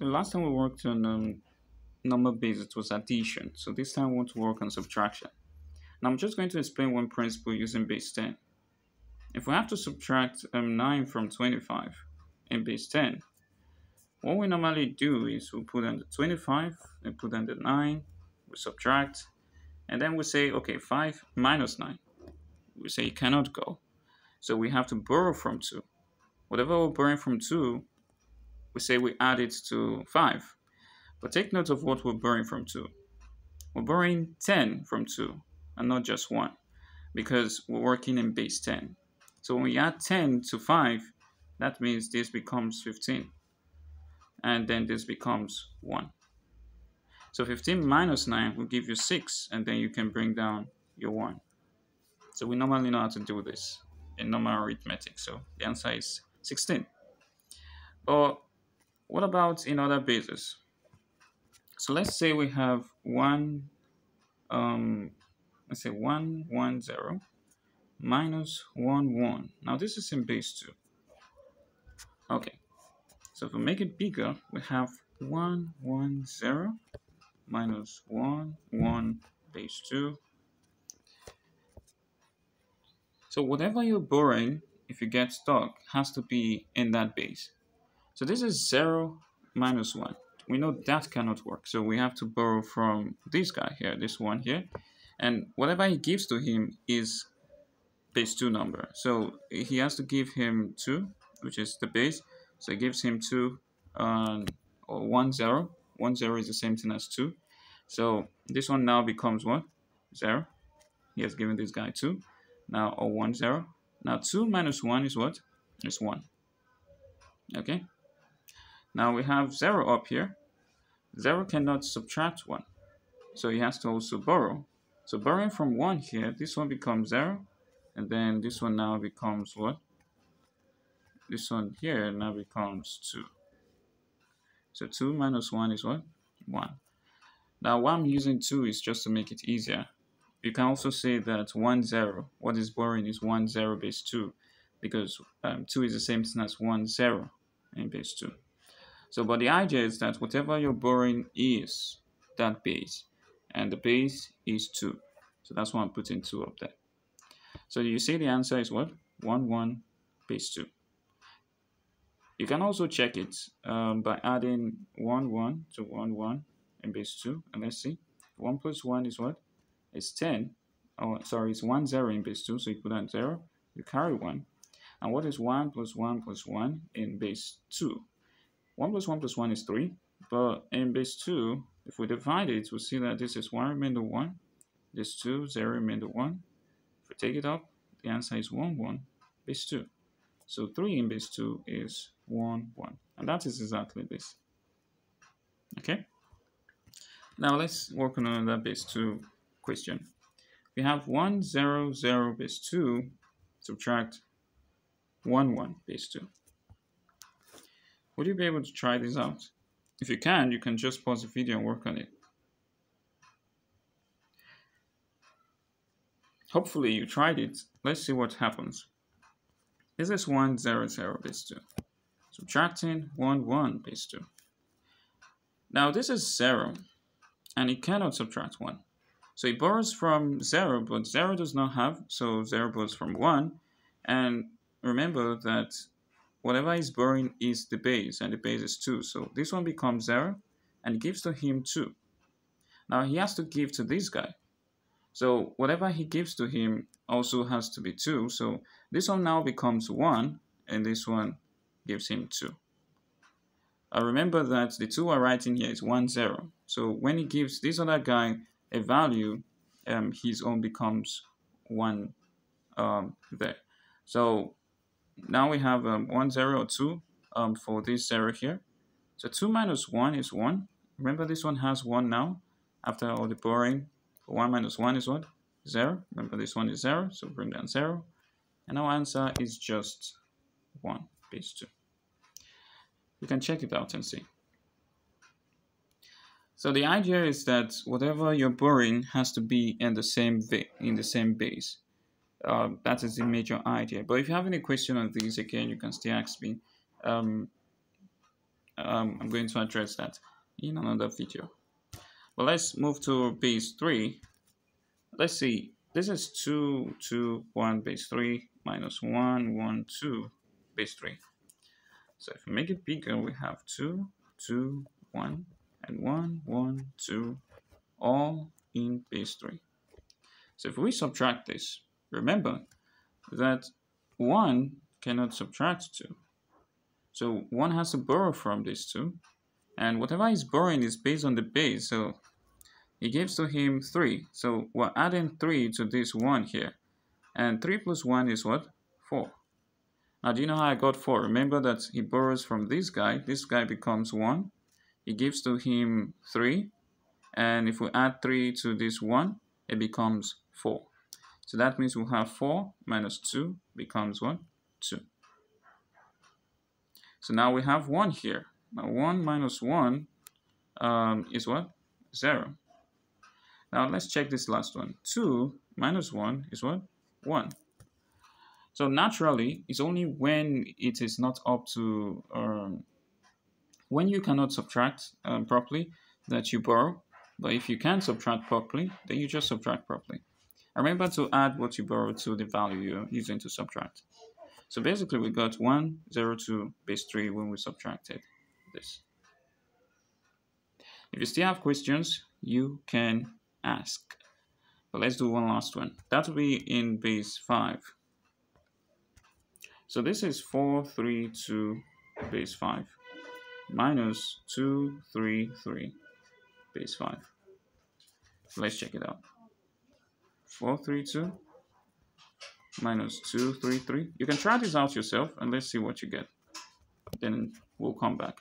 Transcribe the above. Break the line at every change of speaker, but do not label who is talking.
Last time we worked on um, number base, it was addition. So this time we want to work on subtraction. Now I'm just going to explain one principle using base 10. If we have to subtract um, 9 from 25 in base 10, what we normally do is we put the 25 and put the 9, we subtract, and then we say, okay, 5 minus 9. We say it cannot go. So we have to borrow from 2. Whatever we're borrowing from 2, we say we add it to 5. But take note of what we're borrowing from 2. We're borrowing 10 from 2 and not just 1 because we're working in base 10. So when we add 10 to 5, that means this becomes 15. And then this becomes 1. So 15 minus 9 will give you 6, and then you can bring down your 1. So we normally know how to do this in normal arithmetic. So the answer is 16. But what about in other bases? So let's say we have one, um, let's say one, one, zero minus one, one. Now this is in base two. Okay, so if we make it bigger, we have one, one, zero minus one, one, base two. So whatever you're borrowing, if you get stuck, has to be in that base. So this is 0 minus 1. We know that cannot work. So we have to borrow from this guy here, this one here. And whatever he gives to him is base 2 number. So he has to give him 2, which is the base. So he gives him 2 um, or 1, 0. 1, 0 is the same thing as 2. So this one now becomes what? 0. He has given this guy 2. Now, or 1, 0. Now 2 minus 1 is what? Is 1. Okay. Now we have 0 up here. 0 cannot subtract 1. So he has to also borrow. So borrowing from 1 here, this one becomes 0. And then this one now becomes what? This one here now becomes 2. So 2 minus 1 is what? 1. Now why I'm using 2 is just to make it easier. You can also say that 1, 0. What is borrowing is 1, 0 base 2. Because um, 2 is the same thing as 1, 0 in base 2. So, but the idea is that whatever you're borrowing is that base, and the base is 2. So that's why I'm putting 2 up there. So you see the answer is what? 1, 1, base 2. You can also check it um, by adding 1, 1 to 1, 1 in base 2. And let's see. 1 plus 1 is what? It's 10. Oh, sorry, it's 1, 0 in base 2. So you put on 0. You carry 1. And what is 1 plus 1 plus 1 in base 2? 1 plus 1 plus 1 is 3. But in base 2, if we divide it, we'll see that this is 1 remainder 1. This 2, 0 remainder 1. If we take it up, the answer is 1, 1, base 2. So 3 in base 2 is 1, 1. And that is exactly this. Okay? Now let's work on another base 2 question. We have 1, 0, 0, base 2, subtract 1, 1, base 2. Would you be able to try this out? If you can, you can just pause the video and work on it. Hopefully you tried it. Let's see what happens. This is 1, 0, 0 base 2. Subtracting 1, 1 base 2. Now this is 0, and it cannot subtract 1. So it borrows from 0, but 0 does not have, so 0 borrows from 1. And remember that whatever is borrowing is the base, and the base is 2. So this one becomes 0, and gives to him 2. Now he has to give to this guy. So whatever he gives to him also has to be 2. So this one now becomes 1, and this one gives him 2. I remember that the 2 we're writing here is 1, 0. So when he gives this other guy a value, um, his own becomes 1 um, there. So now we have um, 1, 0, or 2 um, for this 0 here. So 2 minus 1 is 1. Remember this one has 1 now after all the borrowing. 1 minus 1 is what? 0. Remember this one is 0, so bring down 0. And our answer is just 1 base 2. You can check it out and see. So the idea is that whatever you're borrowing has to be in the same in the same base. Uh, that is the major idea. But if you have any question on these, again, you can still ask me. Um, um, I'm going to address that in another video. But let's move to base 3. Let's see, this is 2, 2, 1, base 3, minus 1, 1, 2, base 3. So if we make it bigger, we have 2, 2, 1, and 1, 1, 2, all in base 3. So if we subtract this, remember that 1 cannot subtract 2. So 1 has to borrow from these 2. And whatever he's borrowing is based on the base. So he gives to him 3. So we're adding 3 to this 1 here. And 3 plus 1 is what? 4. Now, do you know how I got 4? Remember that he borrows from this guy. This guy becomes 1. He gives to him 3. And if we add 3 to this 1, it becomes 4. So that means we'll have 4 minus 2 becomes 1, 2. So now we have 1 here. Now 1 minus 1 um, is what? 0. Now let's check this last one. 2 minus 1 is what? 1. So naturally, it's only when it is not up to, um, when you cannot subtract um, properly that you borrow. But if you can subtract properly, then you just subtract properly. Remember to add what you borrow to the value you're using to subtract. So basically we got 1, 0, 2, base 3 when we subtracted this. If you still have questions, you can ask. But let's do one last one. That will be in base 5. So this is 4, 3, 2, base 5 minus 2, 3, 3, base 5. Let's check it out. 4, 3, 2 minus 2, 3, 3. You can try this out yourself and let's see what you get. Then we'll come back.